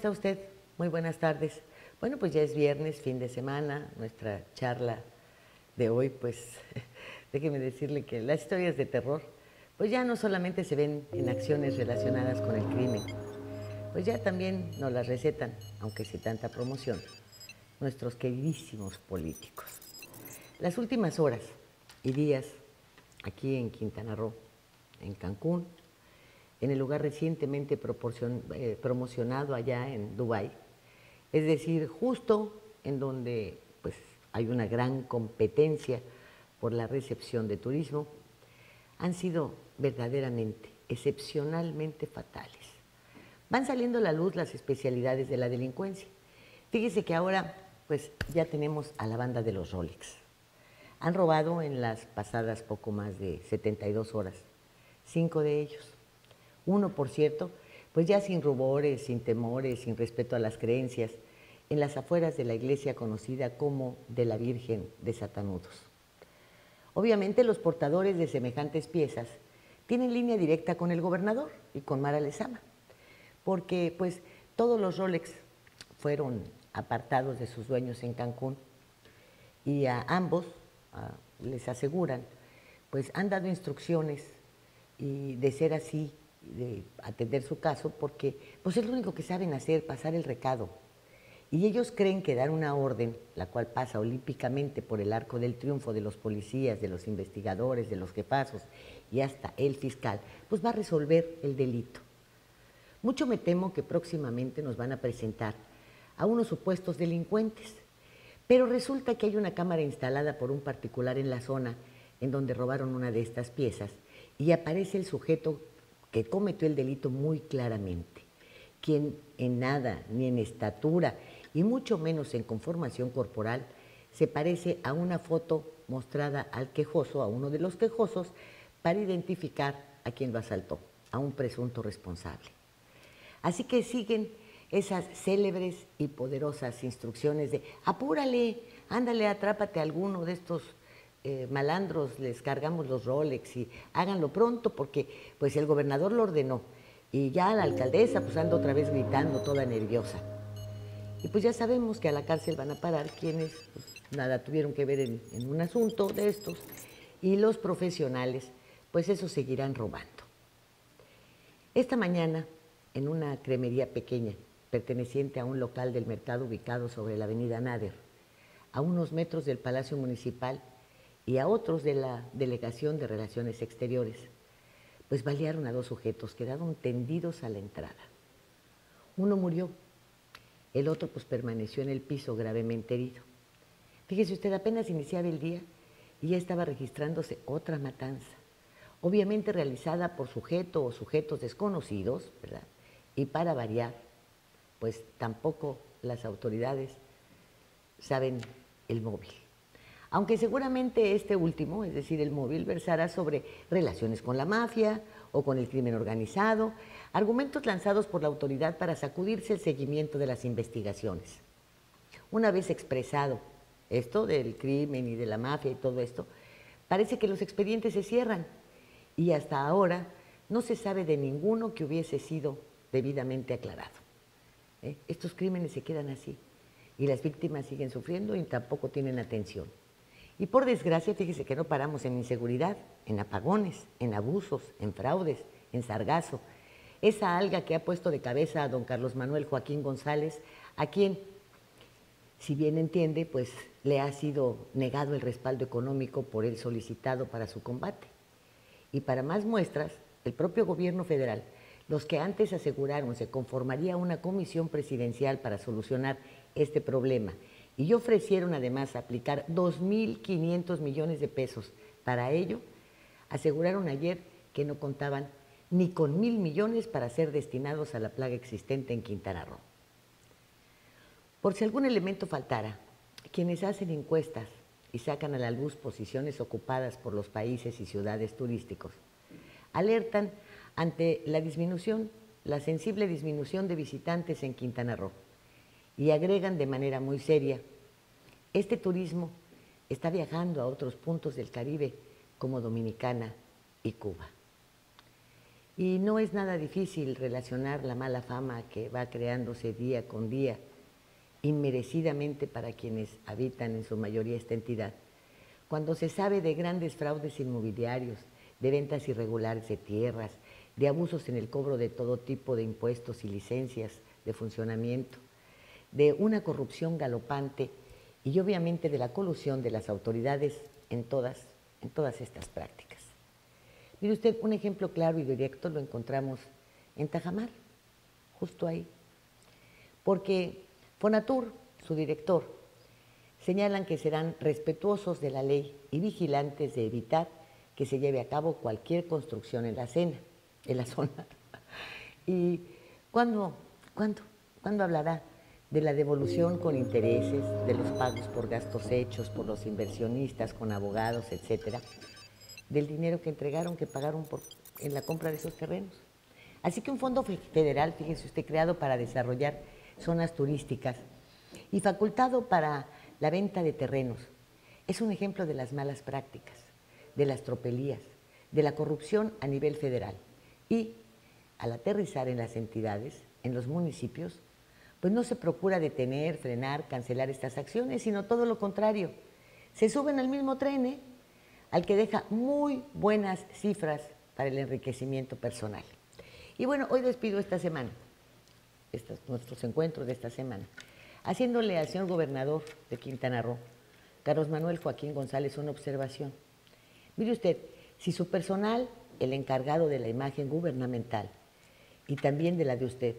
está usted? Muy buenas tardes. Bueno, pues ya es viernes, fin de semana, nuestra charla de hoy, pues déjeme decirle que las historias de terror, pues ya no solamente se ven en acciones relacionadas con el crimen, pues ya también nos las recetan, aunque sin tanta promoción, nuestros queridísimos políticos. Las últimas horas y días aquí en Quintana Roo, en Cancún, en el lugar recientemente eh, promocionado allá en Dubái, es decir, justo en donde pues, hay una gran competencia por la recepción de turismo, han sido verdaderamente, excepcionalmente fatales. Van saliendo a la luz las especialidades de la delincuencia. Fíjese que ahora pues ya tenemos a la banda de los Rolex. Han robado en las pasadas poco más de 72 horas, cinco de ellos. Uno, por cierto, pues ya sin rubores, sin temores, sin respeto a las creencias, en las afueras de la iglesia conocida como de la Virgen de Satanudos. Obviamente los portadores de semejantes piezas tienen línea directa con el gobernador y con Mara Lezama, porque pues todos los Rolex fueron apartados de sus dueños en Cancún y a ambos les aseguran, pues han dado instrucciones y de ser así de atender su caso porque pues es lo único que saben hacer, pasar el recado. Y ellos creen que dar una orden, la cual pasa olímpicamente por el arco del triunfo de los policías, de los investigadores, de los jefazos y hasta el fiscal, pues va a resolver el delito. Mucho me temo que próximamente nos van a presentar a unos supuestos delincuentes, pero resulta que hay una cámara instalada por un particular en la zona en donde robaron una de estas piezas y aparece el sujeto que cometió el delito muy claramente, quien en nada, ni en estatura, y mucho menos en conformación corporal, se parece a una foto mostrada al quejoso, a uno de los quejosos, para identificar a quien lo asaltó, a un presunto responsable. Así que siguen esas célebres y poderosas instrucciones de apúrale, ándale, atrápate a alguno de estos eh, malandros les cargamos los Rolex y háganlo pronto porque pues el gobernador lo ordenó y ya la alcaldesa pues anda otra vez gritando toda nerviosa. Y pues ya sabemos que a la cárcel van a parar quienes pues, nada tuvieron que ver en, en un asunto de estos y los profesionales pues eso seguirán robando. Esta mañana en una cremería pequeña perteneciente a un local del mercado ubicado sobre la avenida Nader, a unos metros del Palacio Municipal, y a otros de la Delegación de Relaciones Exteriores, pues balearon a dos sujetos, quedaron tendidos a la entrada. Uno murió, el otro pues permaneció en el piso gravemente herido. Fíjese usted, apenas iniciaba el día y ya estaba registrándose otra matanza, obviamente realizada por sujeto o sujetos desconocidos, ¿verdad? Y para variar, pues tampoco las autoridades saben el móvil aunque seguramente este último, es decir, el móvil, versará sobre relaciones con la mafia o con el crimen organizado, argumentos lanzados por la autoridad para sacudirse el seguimiento de las investigaciones. Una vez expresado esto del crimen y de la mafia y todo esto, parece que los expedientes se cierran y hasta ahora no se sabe de ninguno que hubiese sido debidamente aclarado. ¿Eh? Estos crímenes se quedan así y las víctimas siguen sufriendo y tampoco tienen atención. Y por desgracia, fíjese que no paramos en inseguridad, en apagones, en abusos, en fraudes, en sargazo. Esa alga que ha puesto de cabeza a don Carlos Manuel Joaquín González, a quien, si bien entiende, pues le ha sido negado el respaldo económico por él solicitado para su combate. Y para más muestras, el propio gobierno federal, los que antes aseguraron se conformaría una comisión presidencial para solucionar este problema y ofrecieron además aplicar 2.500 millones de pesos. Para ello, aseguraron ayer que no contaban ni con mil millones para ser destinados a la plaga existente en Quintana Roo. Por si algún elemento faltara, quienes hacen encuestas y sacan a la luz posiciones ocupadas por los países y ciudades turísticos, alertan ante la disminución, la sensible disminución de visitantes en Quintana Roo y agregan de manera muy seria, este turismo está viajando a otros puntos del Caribe como Dominicana y Cuba. Y no es nada difícil relacionar la mala fama que va creándose día con día, inmerecidamente para quienes habitan en su mayoría esta entidad, cuando se sabe de grandes fraudes inmobiliarios, de ventas irregulares de tierras, de abusos en el cobro de todo tipo de impuestos y licencias de funcionamiento, de una corrupción galopante y obviamente de la colusión de las autoridades en todas, en todas estas prácticas. Mire usted, un ejemplo claro y directo lo encontramos en Tajamar, justo ahí. Porque Fonatur, su director, señalan que serán respetuosos de la ley y vigilantes de evitar que se lleve a cabo cualquier construcción en la, cena, en la zona. ¿Y cuándo, cuándo, hablará de la devolución con intereses, de los pagos por gastos hechos por los inversionistas, con abogados, etcétera, del dinero que entregaron, que pagaron por, en la compra de esos terrenos. Así que un fondo federal, fíjese usted, creado para desarrollar zonas turísticas y facultado para la venta de terrenos, es un ejemplo de las malas prácticas, de las tropelías, de la corrupción a nivel federal. Y al aterrizar en las entidades, en los municipios, pues no se procura detener, frenar, cancelar estas acciones, sino todo lo contrario. Se suben al mismo tren, ¿eh? al que deja muy buenas cifras para el enriquecimiento personal. Y bueno, hoy despido esta semana, estos, nuestros encuentros de esta semana, haciéndole al señor gobernador de Quintana Roo, Carlos Manuel Joaquín González, una observación. Mire usted, si su personal, el encargado de la imagen gubernamental y también de la de usted,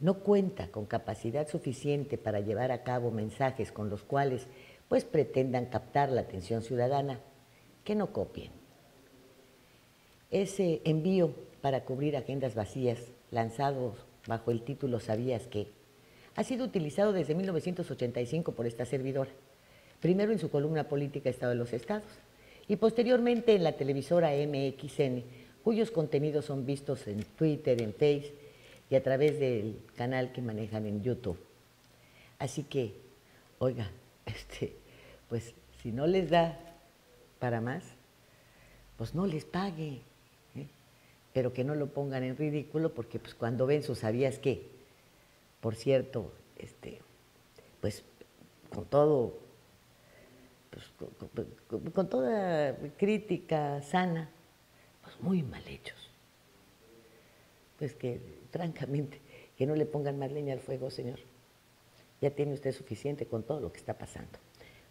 no cuenta con capacidad suficiente para llevar a cabo mensajes con los cuales pues pretendan captar la atención ciudadana, que no copien. Ese envío para cubrir agendas vacías, lanzado bajo el título ¿Sabías qué? ha sido utilizado desde 1985 por esta servidora, primero en su columna política Estado de los Estados y posteriormente en la televisora MXN, cuyos contenidos son vistos en Twitter, en Facebook y a través del canal que manejan en YouTube. Así que, oiga, este, pues si no les da para más, pues no les pague, ¿eh? pero que no lo pongan en ridículo porque pues cuando ven sus sabías que, por cierto, este, pues con todo, pues, con, con toda crítica sana, pues muy mal hechos. Pues que francamente, que no le pongan más leña al fuego, señor. Ya tiene usted suficiente con todo lo que está pasando.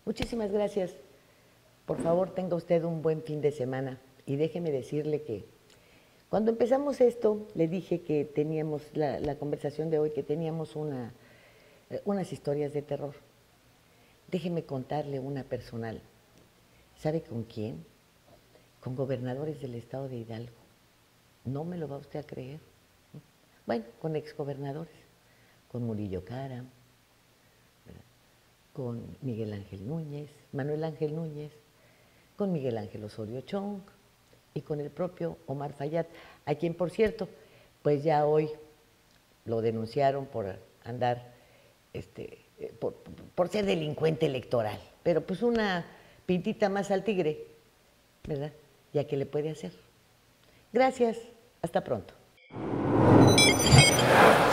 Muchísimas gracias. Por favor, tenga usted un buen fin de semana y déjeme decirle que cuando empezamos esto, le dije que teníamos la, conversación de hoy, que teníamos una, eh, unas historias de terror. Déjeme contarle una personal. ¿Sabe con quién? Con gobernadores del estado de Hidalgo. No me lo va usted a creer. Bueno, con exgobernadores, con Murillo Cara, con Miguel Ángel Núñez, Manuel Ángel Núñez, con Miguel Ángel Osorio Chong y con el propio Omar Fayad, a quien, por cierto, pues ya hoy lo denunciaron por andar, este, eh, por, por ser delincuente electoral, pero pues una pintita más al tigre, ¿verdad? Ya que le puede hacer. Gracias, hasta pronto. あっ!